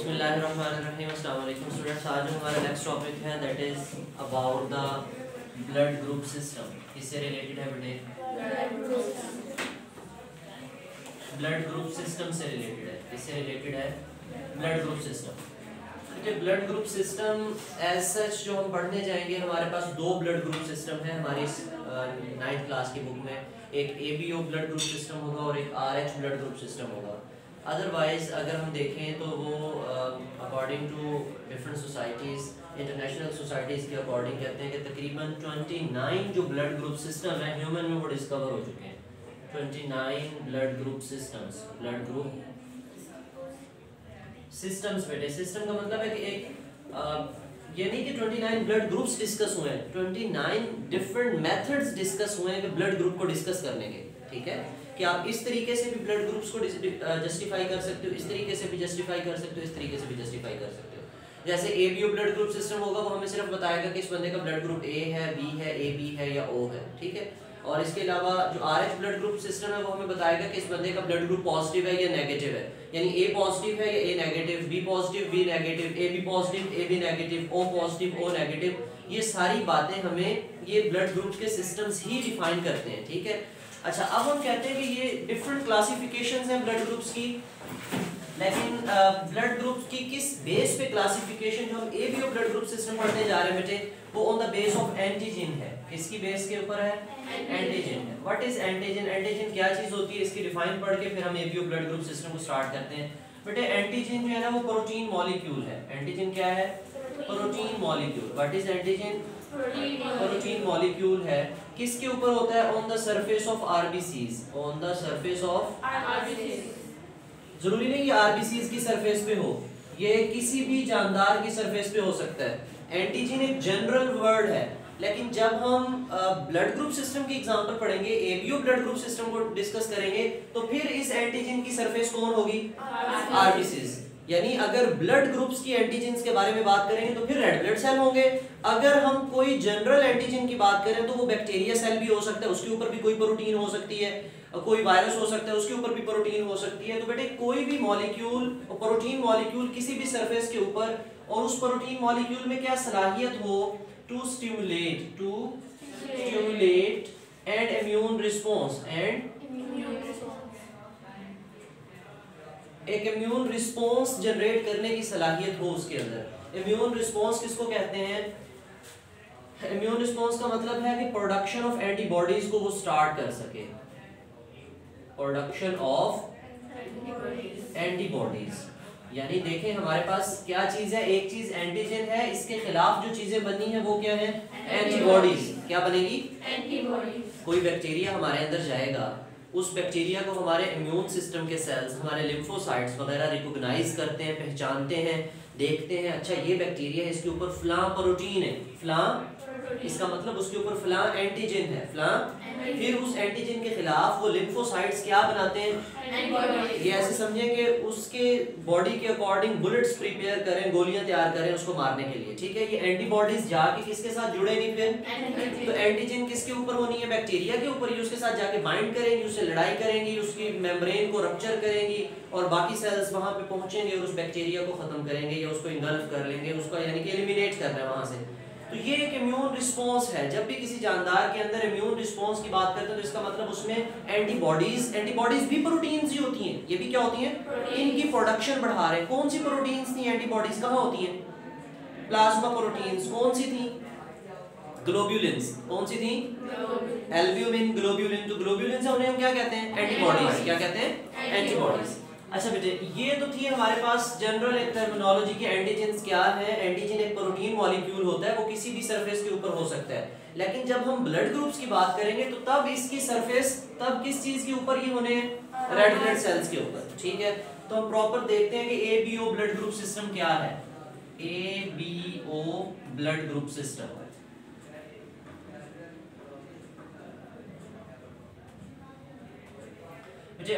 Students, आज हमारा next topic है that is about the blood group system किससे रिलेटेड है बेटे? ब्लड ग्रुप सिस्टम से रिलेटेड है। किससे रिलेटेड है blood group system blood group system as such जो हम पढ़ने जाएँगे, हमारे पास दो ब्लड ग्रुप सिस्टम है हमारी नाइन्थ क्लास की बुक में। एक A B O blood group system होगा और एक R H blood group system होगा। अदरवाइज़ अगर हम देखें तो वो according to different societies international societies के अकॉर्डिंग कहते हैं कि तकरीबन 29 जो ब्लड ग्रुप सिस्टम है ह्यूमन में वो डिस्कवर हो चुके हैं। 29 blood group systems blood group systems बेटे। सिस्टम का मतलब है कि एक ये नहीं कि 29 ब्लड ग्रुप्स डिस्कस हुए हैं 29 डिफरेंट मेथड्स डिस्कस हुए हैं कि ब्लड ग्रुप को डिस्कस करने के, ठीक है? कि आप इस तरीके से भी ब्लड ग्रुप्स को जस्टिफाई कर सकते हो, इस तरीके से भी जस्टिफाई कर सकते हो, इस तरीके से भी जस्टिफाई कर सकते हो। जैसे A B O blood group system होगा, वो हमें सिर्फ़ बताएगा कि इस बंदे का ब्लड ग्रुप ए है बी है ए बी है या ओ है, ठीक है? और इसके अलावा जो R H blood group system है, वो हमें बताएगा कि इस बंदे का ब्लड ग्रुप पॉजिटिव है या नेगेटिव है। यानी ए पॉजिटिव है या A negative B positive B negative A B positive A B negative O positive O negative ये सारी बातें हमें ये ब्लड ग्रुप के सिस्टम्स ही डिफाइन करते हैं, ठीक है? अच्छा अब हम कहते हैं कि ये डिफरेंट क्लासिफिकेशंस हैं ब्लड ग्रुप्स की। लेकिन ब्लड ग्रुप्स की किस बेस पे क्लासिफिकेशन जो हम A B O blood group system पढ़ने जा रहे हैं बेटे वो on the base of antigen है। किसकी बेस के ऊपर है? एंटीजन है। व्हाट इज़ एंटीजन एंटीजन क्या चीज़ होती है? इसकी डिफाइन पढ़ के फिर हम A B O blood group system को स्टार्ट करते हैं। बेटे एंटीजन जो है ना वो प्रोटीन मॉलिक्यूल है। एंटीजन क्या है? Protein molecule what is antigen protein molecule है। किसके ऊपर होता है? On the surface of RBCs on the surface of ज़रूरी नहीं कि आरबीसीज की सरफेस पे हो। ये किसी भी जानदार की सरफेस पे हो सकता है। एंटीजन एक जनरल वर्ड है। लेकिन जब हम ब्लड ग्रुप सिस्टम की एग्जांपल पढ़ेंगे एबीओ ब्लड ग्रुप सिस्टम को डिस्कस करेंगे तो फिर इस एंटीजन की सरफेस कौन होगी? आरबीसीज यानी अगर ब्लड ग्रुप्स की एंटीजन के बारे में बात करेंगे तो फिर रेड ब्लड सेल होंगे। अगर हम कोई जनरल एंटीजन की बात करें तो वो बैक्टीरिया सेल भी हो सकता है, उसके ऊपर भी कोई प्रोटीन हो सकती है, कोई वायरस हो सकता है, उसके ऊपर भी प्रोटीन हो सकती है। तो बेटे, कोई भी मॉलिक्यूल प्रोटीन मॉलिक्यूल किसी भी सरफेस के ऊपर और उस प्रोटीन मॉलिक्यूल में क्या सलाहियत हो? To stimulate to stimulate and immune response and एक इम्यून रिस्पॉन्स जनरेट करने की सलाहियत हो उसके अंदर। इम्यून रिस्पॉन्स किसको कहते हैं? इम्यून रिस्पॉन्स का मतलब है कि प्रोडक्शन ऑफ़ एंटीबॉडीज को वो स्टार्ट कर सके। प्रोडक्शन ऑफ़ एंटीबॉडीज यानी देखें हमारे पास क्या चीज़ है? एक चीज़ एंटीजन है इसके खिलाफ जो चीज़ें बनी है वो क्या है? एंटीबॉडीज क्या बनेगी? एंटीबॉडीज कोई बैक्टीरिया हमारे अंदर जाएगा। उस बैक्टीरिया को हमारे इम्यून सिस्टम के सेल्स हमारे लिम्फोसाइट्स वगैरह रिकोगनाइज करते हैं, पहचानते हैं, देखते हैं। अच्छा ये बैक्टीरिया है इसके ऊपर फ्लां प्रोटीन है। फला इसका मतलब उसके ऊपर फला एंटीजन है। फला? फिर उस एंटीजन के खिलाफ वो लिम्फोसाइट्स क्या बनाते हैं? ये ऐसे समझे कि उसके बॉडी के अकॉर्डिंग बुलेट्स प्रिपेयर करें गोलियाँ तैयार करें उसको मारने के लिए। ठीक है? ये एंटीबॉडीज जाके किसके साथ जुड़ेगी फिर? तो एंटीजन किसके ऊपर होनी है? बैक्टीरिया के ऊपर उसके साथ जाके बाइंड करेंगी उससे लड़ाई करेंगी उसकी मेम्ब्रेन को रप्चर करेंगी और बाकी सेल्स वहाँ पे पहुँचेंगे और उस बैक्टीरिया को खत्म करेंगे या उसको इंगल्फ कर लेंगे उसको यानी कि एलिमिनेट करना है वहाँ से। तो ये एक इम्यून रिस्पांस है। जब भी किसी जानदार के अंदर इम्यून रिस्पॉन्स की बात करते हैं तो इसका मतलब उसमें एंटीबॉडीज एंटीबॉडीज भी प्रोटीन्स ही होती हैं। ये भी क्या होती हैं? इनकी प्रोडक्शन बढ़ा रहे हैं। कौन सी प्रोटीन्स थी एंटीबॉडीज कहाँ होती हैं? प्लाज्मा प्रोटीन्स कौन सी थी? ग्लोब्यूलिन्स कौन सी थी? एल्ब्यूमिन ग्लोब्यूलिन जो ग्लोब्यूलिन है उन्हें हम क्या कहते हैं? एंटीबॉडीज क्या कहते हैं? एंटीबॉडीज अच्छा बेटे, ये तो थी हमारे पास जनरल एक टर्मिनोलॉजी की एंटीजन क्या है? एंटीजन एक प्रोटीन मॉलिक्यूल होता है, वो किसी भी सरफेस के ऊपर हो सकता है। लेकिन जब हम ब्लड ग्रुप्स की बात करेंगे तो तब इसकी सरफेस तब किस चीज़ के ऊपर ये होने रेड ब्लड सेल्स के ऊपर, ठीक है? तो हम प्रॉपर देखते हैं कि A B O blood group system क्या है। A B O blood group system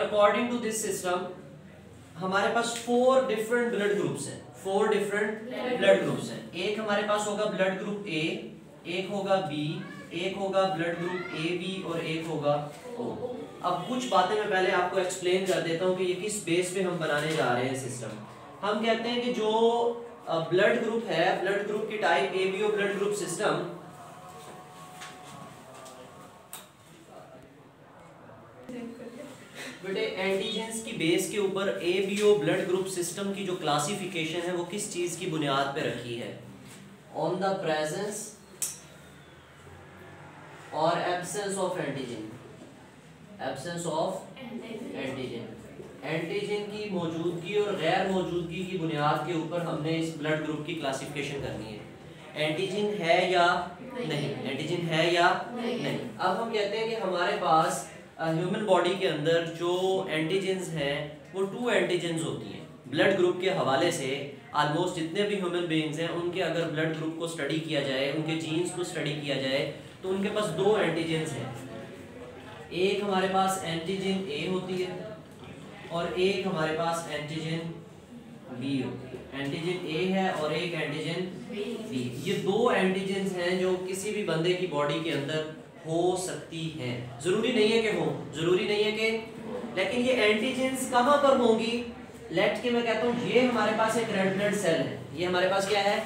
according to this system हमारे पास फोर डिफरेंट ब्लड ग्रुप्स हैं। फोर डिफरेंट ब्लड ग्रुप्स हैं। एक हमारे पास होगा ब्लड ग्रुप ए एक होगा बी एक होगा ब्लड ग्रुप ए बी और एक होगा ओ अब कुछ बातें मैं पहले आपको एक्सप्लेन कर देता हूँ कि ये किस बेस पे हम बनाने जा रहे हैं सिस्टम हम कहते हैं कि जो ब्लड ग्रुप है ब्लड ग्रुप की type A B O blood group system बेटे एंटीजेंस की बेस के ऊपर एबीओ ब्लड ग्रुप सिस्टम की जो क्लासिफिकेशन है वो किस चीज़ की बुनियाद पे रखी है? ऑन द प्रेजेंस और absence of antigen absence of antigen antigen की मौजूदगी और गैर मौजूदगी की बुनियाद के ऊपर हमने इस ब्लड ग्रुप की क्लासिफिकेशन करनी है। एंटीजन है या नहीं। एंटीजन है या नहीं? अब हम कहते हैं कि हमारे पास ह्यूमन बॉडी के अंदर जो एंटीजेंस हैं, वो टू एंटीजेंस होती हैं। ब्लड ग्रुप के हवाले से ऑलमोस्ट जितने भी ह्यूमन बींग्स हैं, उनके अगर ब्लड ग्रुप को स्टडी किया जाए, उनके जीन्स को स्टडी किया जाए तो उनके पास दो एंटीजेंस हैं। एक हमारे पास एंटीजन ए होती है, और एक हमारे पास एंटीजन बी होती है। एंटीजन ए है और एक एंटीजन बी ये दो एंटीजेंस हैं जो किसी भी बंदे की बॉडी के अंदर हो सकती हैं। ज़रूरी नहीं है कि हो ज़रूरी नहीं है कि लेकिन ये एंटीजेंस कहाँ पर होंगी? लेट के मैं कहता हूँ ये हमारे पास एक रेड ब्लड सेल है। ये हमारे पास क्या है?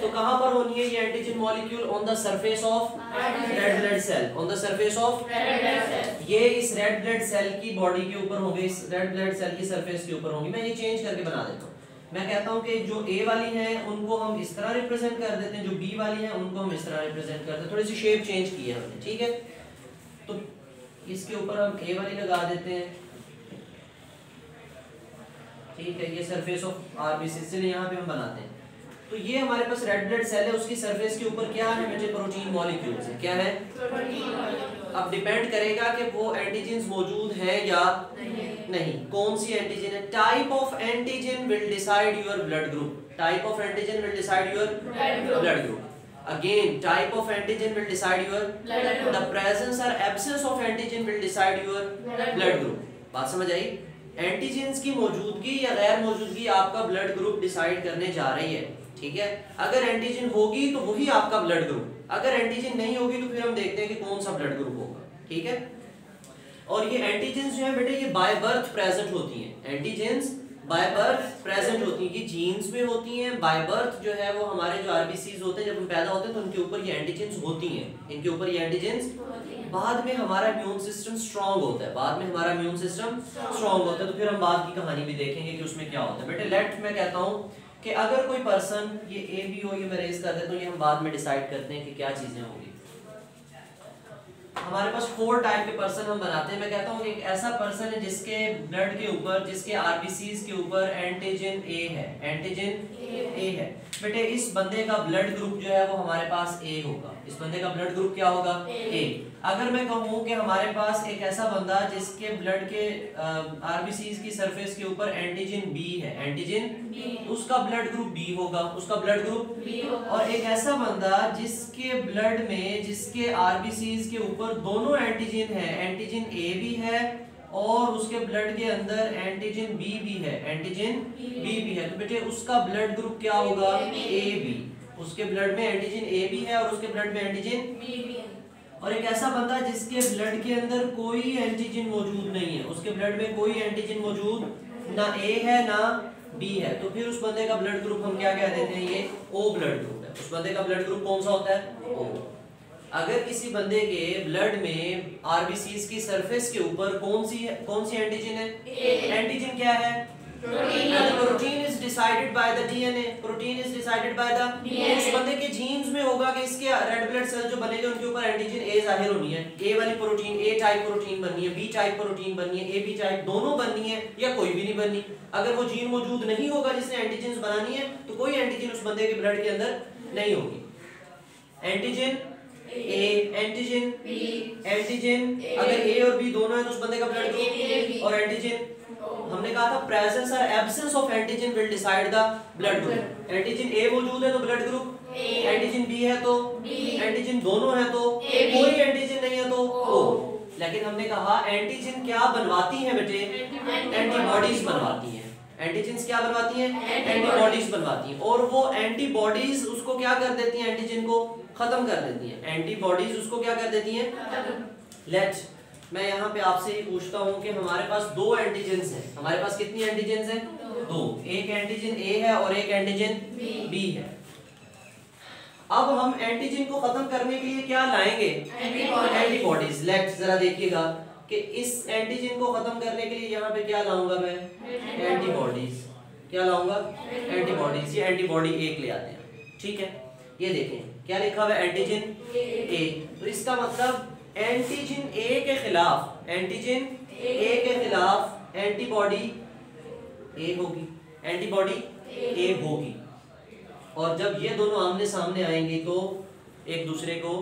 तो कहाँ पर होनी है ये antigen molecule on the surface of red blood cell on the surface of ये इस रेड ब्लड सेल की बॉडी के ऊपर होंगे इस रेड ब्लड सेल की सरफेस के ऊपर होंगी। मैं ये चेंज करके बना देता हूँ। मैं कहता हूँ कि जो ए वाली हैं उनको हम इस तरह रिप्रेजेंट कर देते हैं जो बी वाली हैं उनको हम इस तरह रिप्रेजेंट करते हैं। थोड़ी सी शेप चेंज की है हमने ठीक है? तो इसके ऊपर हम ए वाली लगा देते हैं। ठीक है ये सरफेस ऑफ़ आरबीसी चलिए यहाँ पे हम बनाते हैं। तो ये हमारे पास रेड ब्लड सेल है उसकी सरफेस के ऊपर क्या है बेटे प्रोटीन मॉलिक्यूल्स है। क्या है? अब डिपेंड करेगा कि वो एंटीजेंस मौजूद है या नहीं, नहीं। कौन सी एंटीजन है? Type of antigen will decide your blood group type of antigen will decide your blood group again type of antigen will decide your the presence or absence of antigen will decide your blood group. बात समझ आई? Antigens की मौजूदगी या गैर मौजूदगी आपका blood group decide करने जा रही है ठीक है? अगर एंटीजन होगी तो वही आपका ब्लड ग्रुप अगर एंटीजन नहीं होगी तो फिर हम देखते हैं कि कौन सा ब्लड ग्रुप होगा ठीक है? और ये एंटीजेंस जो है बेटे ये बाय बर्थ प्रेजेंट होती हैं। एंटीजेंस बाय बर्थ प्रेजेंट होती हैं। जीन्स में होती हैं। बाय बर्थ जो है वो हमारे जो आरबीसीज होते हैं जब हम पैदा होते हैं तो उनके ऊपर ये एंटीजेंस होती हैं। इनके ऊपर ये एंटीजेंस बाद में हमारा इम्यून सिस्टम स्ट्रांग होता है। बाद में हमारा इम्यून सिस्टम स्ट्रांग होता है। तो फिर हम बाद की कहानी भी देखेंगे कि उसमें क्या होता है। बेटे लेट मैं कहता हूँ कि अगर कोई पर्सन ये ए बी हो ये मैं रेज कर देता हूँ ये हम बाद में डिसाइड करते हैं कि क्या चीज़ें होंगी। हमारे पास फोर टाइप के पर्सन हम बनाते हैं। मैं कहता हूँ एक ऐसा पर्सन है जिसके ब्लड के ऊपर, जिसके आरबीसीज के ऊपर एंटीजन ए है। एंटीजन ए है। बेटे, इस बंदे का ब्लड ग्रुप जो है वो हमारे पास ए होगा। इस बंदे का ब्लड ग्रुप क्या होगा? ए अगर मैं कहूँ कि हमारे पास एक ऐसा बंदा जिसके ब्लड के आरबीसीज की सरफेस के ऊपर एंटीजन बी है। एंटीजन उसका ब्लड ग्रुप बी होगा। उसका ब्लड ग्रुप और एक ऐसा बंदा जिसके ब्लड में जिसके आरबीसीज के ऊपर दोनों एंटीजन है। एंटीजन ए भी है और उसके ब्लड के अंदर एंटीजन बी भी है। एंटीजन बी भी है। तो बेटे उसका ब्लड ग्रुप क्या होगा? ए बी उसके ब्लड में एंटीजन ए भी है और उसके ब्लड में एंटीजन बी भी है। और एक ऐसा बंदा जिसके ब्लड के अंदर कोई एंटीजन मौजूद नहीं है उसके ब्लड में कोई एंटीजन मौजूद ना ए है ना बी है। तो फिर उस बंदे का ब्लड ग्रुप हम क्या कह देते हैं ये ओ ब्लड ग्रुप है। उस बंदे का ब्लड ग्रुप कौन सा होता है? ओ अगर किसी बंदे के ब्लड में आरबीसी की सरफेस के ऊपर कौन सी कौन सी एंटीजन है? एंटीजन क्या है? Protein is decided by the DNA protein is decided by the उस बंदे के जीन्स में होगा कि इसके रेड ब्लड सेल जो बनेंगे उनके ऊपर एंटीजन ए ज़ाहिर होनी है। ए वाली प्रोटीन ए टाइप प्रोटीन बननी है बी टाइप प्रोटीन बननी है ए बी टाइप दोनों बननी है या कोई भी नहीं बननी। अगर वो जीन मौजूद नहीं होगा जिसने एंटीजन बनानी है तो कोई एंटीजन उस बंदे के ब्लड के अंदर नहीं होगी। Antigen A antigen B antigen अगर ए और बी दोनों है तो उस बंदे का ब्लड ग्रुप और एंटीजन हमने कहा था प्रेजेंस और absence of antigen will decide the blood group antigen A मौजूद है तो ब्लड ग्रुप एंटीजन बी है तो एंटीजन दोनों है तो कोई एंटीजन नहीं है तो ओ लेकिन हमने कहा एंटीजन क्या बनवाती है बेटे? एंटीबॉडीज बनवाती है। एंटीजेंस क्या बनवाती हैं? एंटीबॉडीज बनवाती हैं। और वो एंटीबॉडीज उसको क्या कर देती हैं? एंटीजन को खत्म कर देती हैं। एंटीबॉडीज उसको क्या कर देती हैं? लेट मैं यहाँ पे आपसे ये पूछता हूँ कि हमारे पास दो एंटीजेंस हैं। हमारे पास कितनी एंटीजेंस हैं? दो। एक एंटीजन ए है और एक एंटीजन बी है। अब हम एंटीजन को खत्म करने के लिए क्या लाएँगे? एंटीबॉडीज लेट जरा देखिएगा कि इस एंटीजन को खत्म करने के लिए यहाँ पे क्या लाऊँगा मैं? एंटीबॉडीज क्या लाऊँगा? एंटीबॉडीज ये एंटीबॉडी एक ले आते हैं। ठीक है? ये देखें। क्या लिखा हुआ है? एंटीजन ए तो इसका मतलब एंटीजन ए के खिलाफ एंटीजन ए के खिलाफ एंटीबॉडी ए होगी। एंटीबॉडी ए होगी। और जब ये दोनों आमने सामने आएँगे तो एक दूसरे को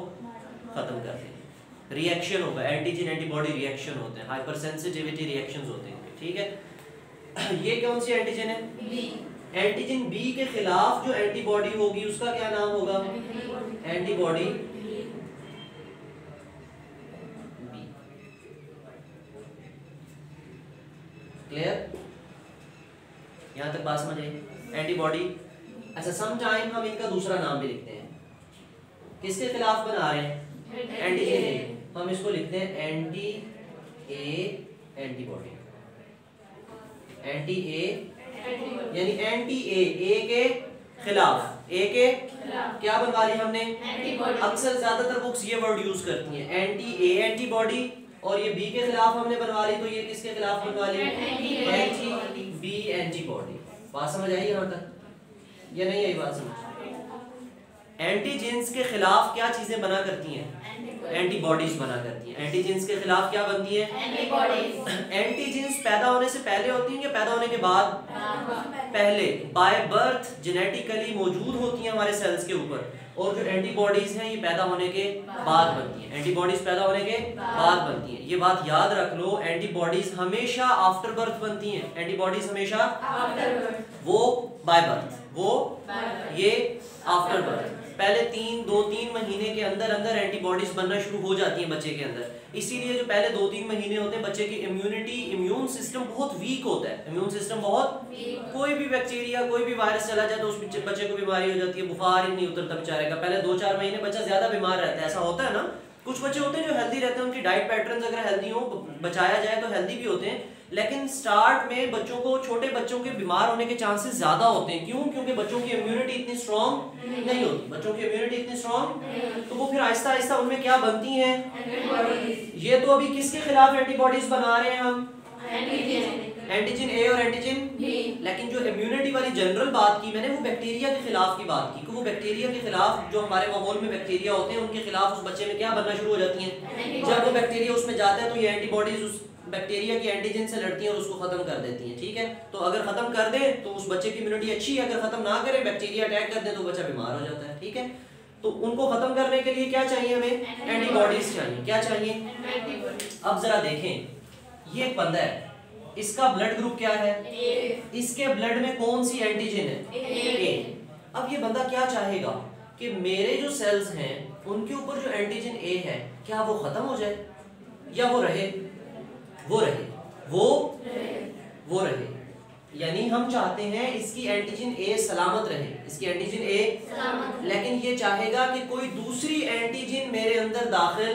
खत्म कर देंगे। रिएक्शन होगा। एंटीजन एंटीबॉडी रिएक्शन होते हैं। हाइपर सेंसिटिविटी रिएक्शन होते हैं। ठीक है? ये कौन सी एंटीजन है? एंटीजन बी के खिलाफ जो एंटीबॉडी होगी उसका क्या नाम होगा? एंटीबॉडी क्लियर यहाँ तक बात समझ आई? एंटीबॉडी अच्छा समटाइम हम इनका दूसरा नाम भी लिखते हैं। किसके खिलाफ बना रहे हैं? एंटीजन ए हम इसको लिखते हैं anti A antibody anti A यानी एंटी ए ए के खिलाफ। ए के क्या बनवा ली हमने? अक्सर ज़्यादातर बुक्स ये वर्ड यूज़ करती हैं। एंटी ए एंटीबॉडी और ये बी के खिलाफ हमने बनवा ली तो ये किसके खिलाफ बनवा ली? एंटी बी एंटीबॉडी बात समझ आई यहाँ तक? ये नहीं आई बात समझ? एंटीजेंस के खिलाफ क्या चीज़ें बना करती हैं? एंटीबॉडीज बना करती हैं। एंटीजेंस के खिलाफ क्या बनती है? एंटीजेंस पैदा होने से पहले होती हैं या पैदा होने के बाद? पहले। बाय बर्थ जेनेटिकली मौजूद होती हैं हमारे सेल्स के ऊपर। और जो एंटीबॉडीज हैं ये पैदा होने के बाद बनती हैं। एंटीबॉडीज पैदा होने के बाद बनती हैं। ये बात याद रख लो एंटीबॉडीज हमेशा आफ्टर बर्थ बनती हैं। एंटीबॉडीज हमेशा वो बाय बर्थ वो ये आफ्टर बर्थ पहले तीन दो तीन महीने के अंदर अंदर एंटीबॉडीज बनना शुरू हो जाती हैं बच्चे के अंदर। इसीलिए जो पहले दो तीन महीने होते हैं बच्चे की इम्यूनिटी इम्यून सिस्टम बहुत वीक होता है। इम्यून सिस्टम बहुत कोई भी बैक्टीरिया कोई भी वायरस चला जाए तो उस बच्चे को बीमारी हो जाती है बुखार ही नहीं उतरता बेचारे का। पहले दो चार महीने बच्चा ज़्यादा बीमार रहता है। ऐसा होता है ना? कुछ बच्चे होते हैं जो हेल्दी रहते हैं उनकी डाइट पैटर्न अगर हेल्दी हो बचाया जाए तो हेल्दी भी होते हैं। लेकिन स्टार्ट में बच्चों को छोटे बच्चों के बीमार होने के चांसेस ज़्यादा होते हैं। क्यों? क्योंकि बच्चों की इम्यूनिटी इतनी स्ट्रॉन्ग नहीं नहीं होती। बच्चों की इम्यूनिटी इतनी स्ट्रॉन्ग तो वो फिर आहिस्ता आहिस्ता उनमें क्या बनती हैं? ये तो अभी किसके खिलाफ एंटीबॉडीज बना रहे हैं हम? एंटीजन ए और एंटीजन लेकिन जो इम्यूनिटी वाली जनरल बात की मैंने वो बैक्टीरिया के खिलाफ की बात की। कि वो बैक्टीरिया के खिलाफ जो हमारे माहौल में बैक्टीरिया होते हैं उनके खिलाफ उस बच्चे में क्या बनना शुरू हो जाती हैं? जब वो बैक्टीरिया उसमें जाता है तो ये एंटीबॉडीज उस बैक्टीरिया की एंटीजन से लड़ती हैं और उसको खत्म कर देती हैं ठीक है? तो अगर खत्म कर दें तो उस बच्चे की इम्यूनिटी अच्छी है अगर खत्म ना करें बैक्टीरिया अटैक कर दे तो बच्चा बीमार हो जाता है ठीक है? तो उनको खत्म करने के लिए क्या चाहिए हमें? एंटीबॉडीज चाहिए। क्या चाहिए? अब जरा देखें ये बंदा है। इसका ब्लड ग्रुप क्या है? इसके ब्लड में कौन सी एंटीजन है? ए अब ये बंदा क्या चाहेगा कि मेरे जो सेल्स हैं उनके ऊपर जो एंटीजन ए है क्या वो खत्म हो जाए? या वो रहे? वो रहे। वो वो रहे। यानी हम चाहते हैं इसकी एंटीजन ए सलामत रहे। इसकी एंटीजन ए लेकिन ये चाहेगा कि कोई दूसरी एंटीजन मेरे अंदर दाखिल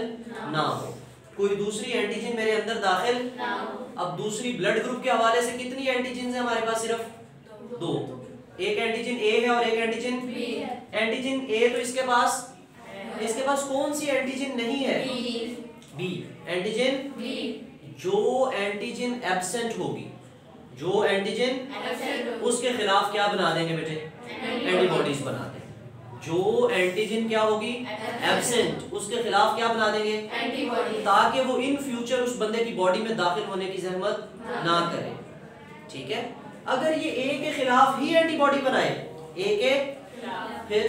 ना हो। कोई दूसरी एंटीजन मेरे अंदर दाखिल अब दूसरी ब्लड ग्रुप के हवाले से कितनी एंटीजन है हमारे पास सिर्फ़? दो। एक एंटीजन ए है और एक एंटीजन एंटीजन ए तो इसके पास इसके पास कौन सी एंटीजन नहीं है? बी एंटीजन जो एंटीजन एबसेंट होगी जो एंटीजन उसके खिलाफ क्या बना देंगे बेटे? एंटीबॉडीज बना देंगे। जो एंटीजन क्या होगी? एबसेंट उसके खिलाफ क्या बना देंगे? ताकि वो इन फ्यूचर उस बंदे की बॉडी में दाखिल होने की जहमत ना करे। ठीक है? अगर ये ए के खिलाफ ही एंटीबॉडी बनाए ए के फिर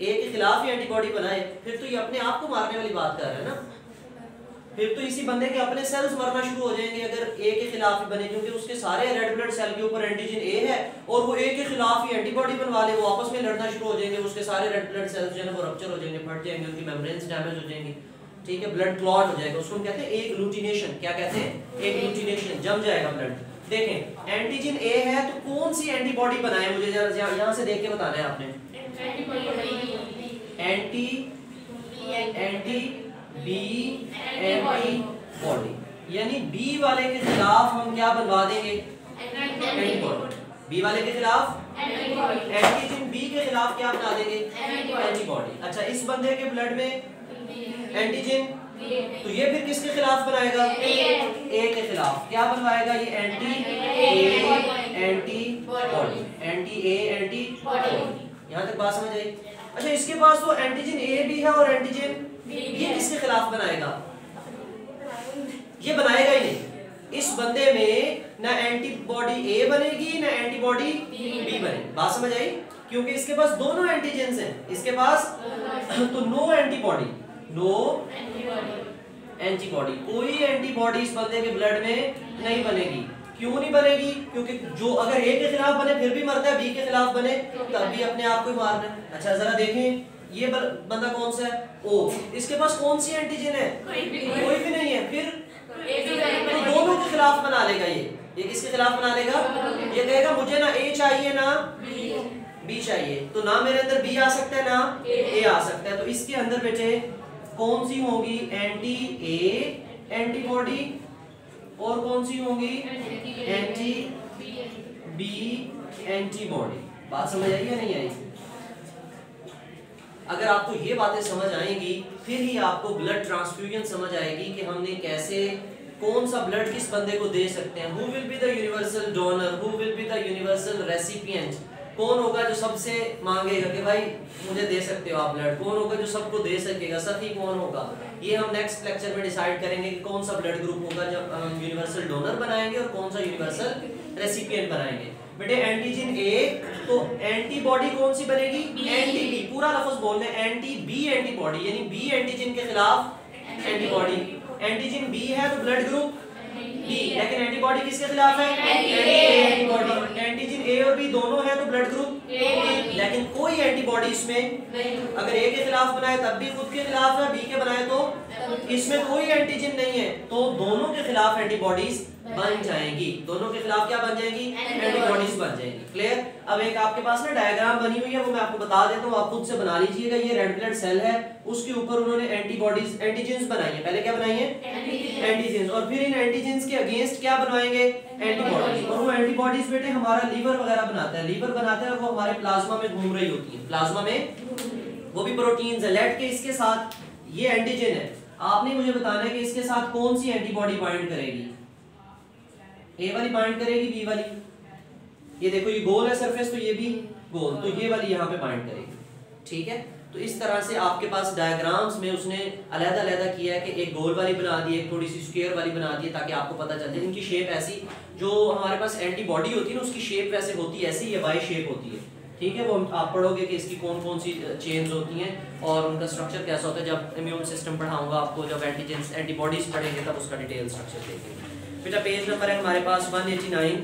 ए के खिलाफ ही एंटीबॉडी बनाए फिर तो ये अपने आप को मारने वाली बात कर रहा है ना? फिर तो इसी बंदे के अपने सेल्स मरना शुरू हो जाएँगे अगर ए के खिलाफ ही बने क्योंकि उसके सारे रेड ब्लड सेल के ऊपर एंटीजन ए है और वो ए के खिलाफ ही एंटीबॉडी बनवा ले वो आपस में लड़ना शुरू हो जाएँगे उसके सारे रेड ब्लड सेल्स जो है वो रप्चर हो जाएँगे फट जाएँगे उनकी मेम्ब्रेन्स डैमेज हो जाएँगी। ठीक है? ब्लड क्लॉट हो जाएगा उसको हम कहते हैं एक लूटिनेशन क्या कहते हैं? एक लूटिनेशन जम जाएगा ब्लड देखें एंटीजन ए है तो कौन सी एंटीबॉडी बनाए? मुझे जरा यहाँ से देख के बताना है आपने। Anti anti B antibody यानी बी वाले के खिलाफ हम क्या बनवा देंगे? एंटीबॉडी बी वाले के खिलाफ? एंटीजन बी के खिलाफ क्या बना देंगे? एंटीबॉडी अच्छा इस बंदे के ब्लड में एंटीजन तो ये फिर किसके खिलाफ बनाएगा? ए के खिलाफ. क्या बनवाएगा? ये anti A antibody anti A antibody यहाँ तक बात समझ आई? अच्छा इसके पास तो एंटीजन ए भी है और एंटीजन ये किसके खिलाफ बनाएगा? ये बनाएगा ही नहीं। इस बंदे में ना एंटीबॉडी ए बनेगी ना एंटीबॉडी बी बनेगी। बात समझ आई? क्योंकि इसके पास दोनों एंटीजेंस हैं। इसके पास तो नो एंटीबॉडी नो एंटीबॉडी कोई एंटीबॉडी इस बंदे के ब्लड में नहीं बनेगी। क्यों नहीं बनेगी? क्योंकि जो अगर ए के खिलाफ बने फिर भी मरता है बी के खिलाफ बने तब भी अपने आप को ही मारना है। अच्छा जरा देखें ये बंदा कौन सा है? ओ इसके पास कौन सी एंटीजन है? कोई भी, कोई भी नहीं है। फिर तो दोनों के खिलाफ बना लेगा ये। ये किसके खिलाफ बना लेगा? ये कहेगा मुझे ना ए चाहिए ना बी चाहिए। तो ना मेरे अंदर बी आ सकता है ना ए आ सकता है। तो इसके अंदर बेटे कौन सी होगी? एंटी ए एंटीबॉडी और कौन सी होगी? एंटी बी एंटीबॉडी बात समझ आई या नहीं आई? अगर आपको ये बातें समझ आएँगी फिर ही आपको ब्लड ट्रांसफ्यूजन समझ आएगी कि हमने कैसे कौन सा ब्लड किस बंदे को दे सकते हैं? Who will be the universal donor who will be the universal recipient कौन होगा जो सबसे मांगेगा कि भाई मुझे दे सकते हो आप ब्लड कौन होगा जो सबको दे सकेगा? सही कौन होगा? ये हम नेक्स्ट लेक्चर में डिसाइड करेंगे कि कौन सा ब्लड ग्रुप होगा जब हम यूनिवर्सल डोनर बनाएँगे और कौन सा यूनिवर्सल रेसिपिएंट बनाएँगे। बेटे एंटीजन ए तो एंटीबॉडी कौन सी बनेगी? एंटी बी पूरा लफ्ज बोल रहे एंटी बी एंटीबॉडी यानी बी एंटीजन के खिलाफ एंटीबॉडी एंटीजन बी है तो ब्लड ग्रुप बी लेकिन एंटीबॉडी किसके खिलाफ है? एंटीबॉडी एंटीजन ए और बी दोनों है तो ब्लड ग्रुप लेकिन कोई एंटीबॉडी इसमें अगर ए के खिलाफ बनाए तब भी खुद के खिलाफ है बी के बनाए तो इसमें कोई एंटीजन नहीं है। तो दोनों के खिलाफ एंटीबॉडीज बन जाएँगी। दोनों के खिलाफ क्या बन जाएँगी? एंटीबॉडीज बन जाएँगी। क्लियर अब एक आपके पास ना डायग्राम बनी हुई है वो मैं आपको बता देता हूँ आप खुद से बना लीजिएगा। ये रेड ब्लड सेल है उसके ऊपर उन्होंने एंटीबॉडीज एंटीजेंस बनाई है। पहले क्या बनाई है? एंटीजेंस और फिर इन एंटीजेंस के अगेंस्ट क्या बनवाएँगे? एंटीबॉडीज और वो एंटीबॉडीज बेटे हमारा लीवर वगैरह बनाता है। लीवर बनाता है वो हमारे प्लाज्मा में घूम रही होती है। प्लाज्मा में? वो भी प्रोटीन है। लेट के इसके साथ ये एंटीजन है। आपने मुझे बताना है कि इसके साथ कौन सी एंटीबॉडी बाइंड करेगी? ए वाली बाइंड करेगी बी वाली। ये देखो, ये गोल है सरफेस तो ये भी गोल तो ये वाली यहाँ पे बाइंड करेगी। ठीक है? तो इस तरह से आपके पास डायग्राम्स में उसने अलहदा अलहदा किया है कि एक गोल वाली बना दी, एक थोड़ी सी स्क्वायर वाली बना दी, ताकि आपको पता चल जाए। इनकी शेप ऐसी, जो हमारे पास एंटीबॉडी होती है ना, उसकी शेप वैसे होती है, ऐसी ये वाई शेप होती है। ठीक है? वो आप पढ़ोगे कि इसकी कौन कौन सी चेन्स होती हैं, और उनका स्ट्रक्चर कैसा होता है। जब इम्यून सिस्टम पढ़ाऊँगा आपको, जब एंटीजेंस एंटीबॉडीज पढ़ेंगे, तब उसका डिटेल स्ट्रक्चर देखेंगे। बेटा पेज नंबर है हमारे पास 189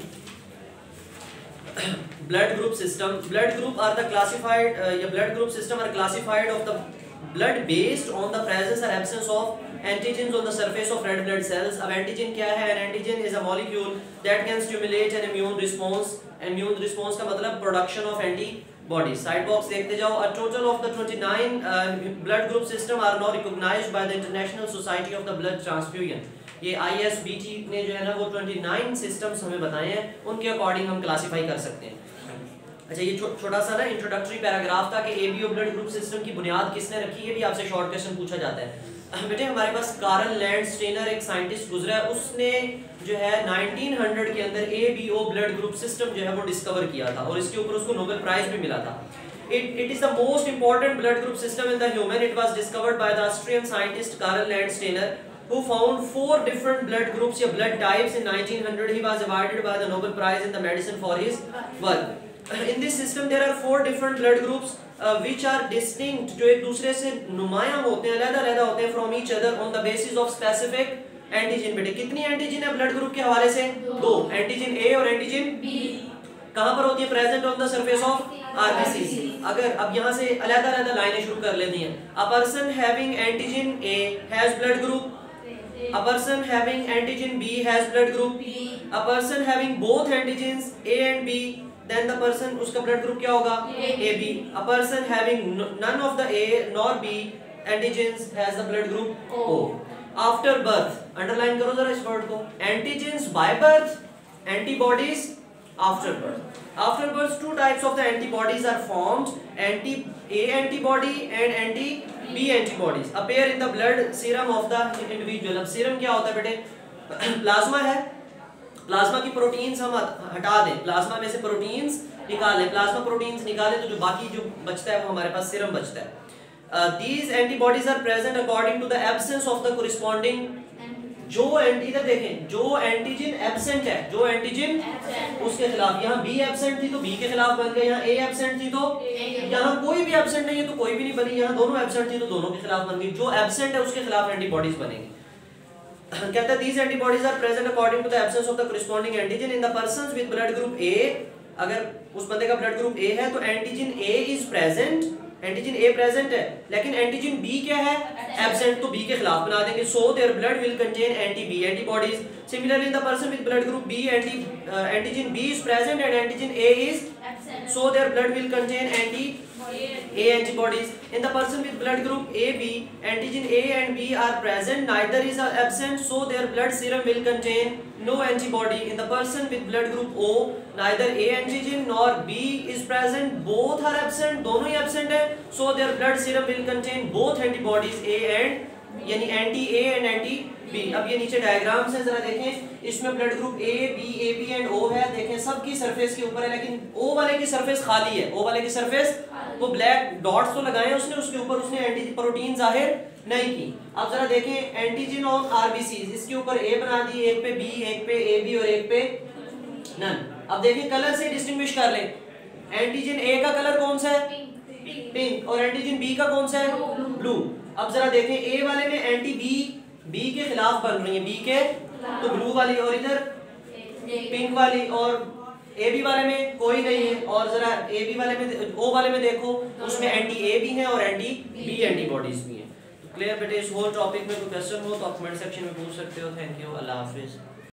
blood group system blood group are the classified uh, yeah, blood group system are classified of the blood based on the presence or absence of antigens on the surface of red blood cells अब antigen क्या है antigen is a molecule that can stimulate an immune response immune response का मतलब production of antibodies side box देखते जाओ a total of the 29 uh, blood group system are now recognized by the international society of the blood transfusion ये आई ने जो है ना वो 29 सिस्टम्स हमें बताए हैं उनके अकॉर्डिंग हम क्लासीफाई कर सकते हैं। अच्छा ये छोटा सा ना इंट्रोडक्टरी पैराग्राफ था कि एबीओ ब्लड ग्रुप सिस्टम की बुनियाद किसने रखी है भी आपसे शॉर्ट क्वेश्चन पूछा जाता है। बेटे हमारे पास कारल लैंड स्टेनर एक साइंटिस्ट गुजरा है उसने जो है 1900 के अंदर एबीओ ब्लड ग्रुप सिस्टम जो है वो डिस्कवर किया था और इसके ऊपर उसको नोबेल प्राइज भी मिला था। It, it is the most important blood group system in the human. It was discovered by the Austrian scientist Karl Landsteiner who found four different blood groups या blood types in 1900 he was awarded by the Nobel Prize in the medicine for his work in this system there are four different blood groups uh, which are distinct जो एक दूसरे से नुमाया होते हैं अलग अलग होते हैं from each other on the basis of specific antigen बेटे कितनी एंटीजन है ब्लड ग्रुप के हवाले से दो एंटीजन ए और एंटीजन बी कहाँ पर होती है present on the surface of RBC अगर अब यहाँ से अलग अलग लाइनें शुरू कर लेती हैं a person having antigen A has blood group A person having antigen B has blood group B. A person having both antigens A and B, then the person उसका blood group क्या होगा A B. A person having none of the A nor B antigens has the blood group O. After birth, underline करो जरा इस word को. Antigens by birth, antibodies after birth after birth two types of the antibodies are formed anti a antibody and anti b antibodies appear in the blood serum of the individual. अब serum क्या होता है बेटे? Plasma है। Plasma की proteins हम हटा दें। प्लाज्मा में से प्रोटीन्स निकालें। प्लाज्मा प्रोटीन्स निकालें तो जो बाकी जो बचता है वो हमारे पास सीरम बचता है। These antibodies are present according to the absence of the corresponding जो इधर देखें जो एंटीजन एब्सेंट है जो एंटीजन उसके खिलाफ यहाँ बी एब्सेंट थी तो बी के खिलाफ बन गए यहाँ ए एब्सेंट थी तो यहाँ कोई भी एब्सेंट नहीं है तो कोई भी नहीं बनी यहाँ दोनों एब्सेंट थी तो दोनों के खिलाफ बन गई। जो एब्सेंट है उसके खिलाफ एंटीबॉडीज बनेंगी। कहता है these antibodies are present according to the absence of the corresponding antigen in the persons with blood group A. अगर उस बंदे का ब्लड ग्रुप ए है तो antigen A is present antigen A present है लेकिन एंटीजन बी क्या है? एब्सेंट तो बी के खिलाफ बना देंगे। So their blood will contain anti B antibodies similarly the person with blood group B anti antigen B is present and antigen A is so their blood will contain anti A antibodies in the person with blood group AB antigen A and B are present neither is absent so their blood serum will contain no antibody in the person with blood group O neither A antigen nor B is present both are absent दोनों ही absent है so their blood serum will contain both antibodies A and यानी anti A and anti B अब ये नीचे diagram से जरा देखें। इसमें blood group A B A B and O है। देखें सबकी सरफेस के ऊपर है लेकिन ओ वाले की सरफेस खाली है। ओ वाले की सरफेस वो ब्लैक डॉट्स तो लगाए उसने उसके ऊपर उसने एंटी प्रोटीन ज़ाहिर नहीं की। अब जरा देखें एंटीजन ऑन आरबीसी इसके ऊपर ए बना दी एक पे बी एक पे ए बी और एक पे नन अब देखें कलर से डिस्टिंग्विश कर लें। एंटीजन ए का कलर कौन सा है? पिंक और एंटीजन बी का कौन सा है? ब्लू अब जरा देखें ए वाले में एंटी बी बी के खिलाफ बन रही है बी के तो ब्लू वाली और इधर पिंक वाली और ए बी वाले में कोई नहीं है, और जरा ए बी वाले में ओ वाले में देखो, उसमें एंटी ए भी है और एंटी बी एंटीबॉडीज भी है। तो क्लियर बेटे, इस होल टॉपिक में कोई क्वेश्चन हो तो आप कमेंट सेक्शन में पूछ सकते हो। थैंक यू अल्लाह हाफिज़